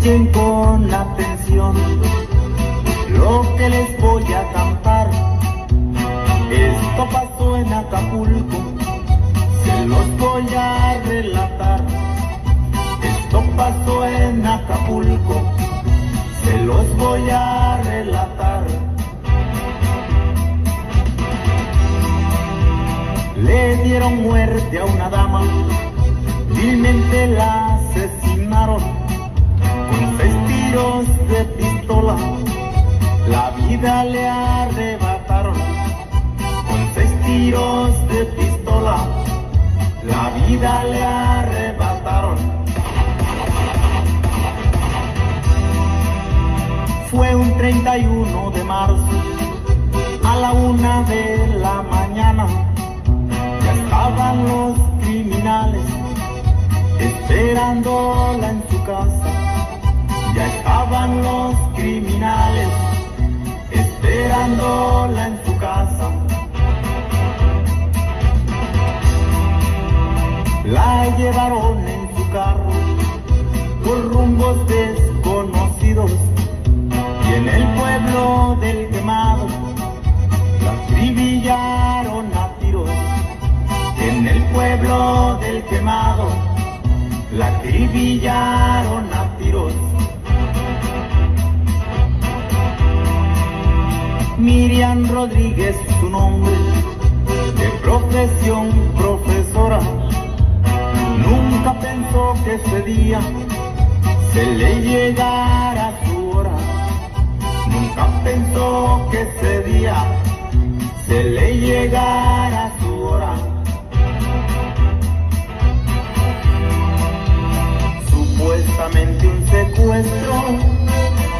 Escuchen con atención lo que les voy a cantar. Esto pasó en Acapulco, se los voy a relatar. Esto pasó en Acapulco, se los voy a relatar. Le dieron muerte a una dama, vilmente la le arrebataron. Fue un 31 de marzo a la una de la mañana. Ya estaban los criminales esperándola La llevaron en su carro por rumbos desconocidos y en el pueblo del quemado la acribillaron a tiros. En el pueblo del quemado la acribillaron a tiros. Miriam Rodríguez su nombre, de profesión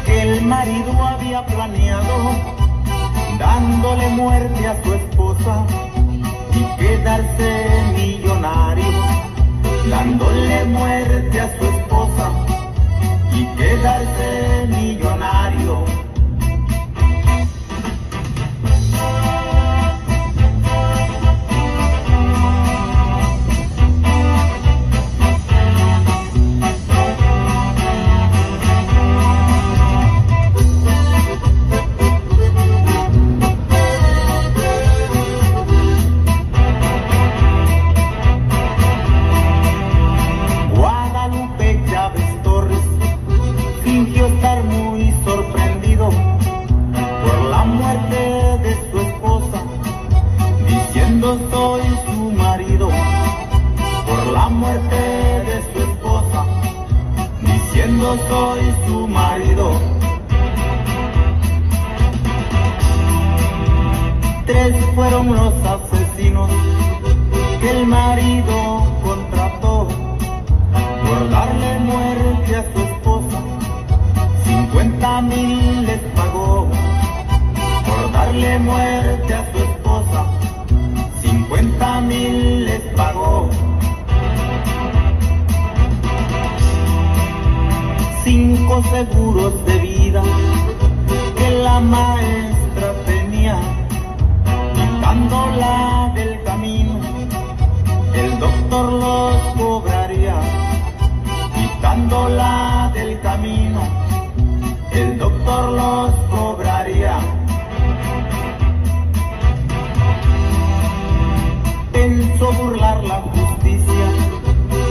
el marido había planeado, dándole muerte a su esposa y quedarse millonario, dándole muerte a su esposa y quedarse diciendo soy su marido. Tres fueron los asesinos que el marido contrató por darle muerte a su esposa. 50 mil les pagó por darle muerte a su esposa. 50 mil les pagó. Cinco seguros de vida que la maestra tenía, quitándola del camino. El doctor los cobraría quitándola del camino, el doctor los cobraría. Pensó burlar la justicia,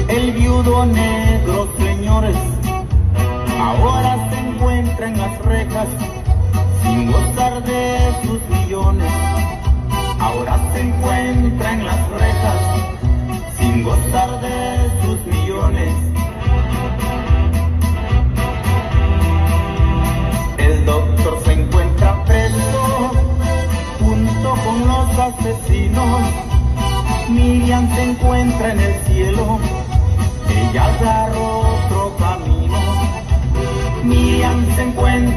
el viudo negro, asesino. Miriam se encuentra en el cielo, ella agarró otro camino. Miriam se encuentra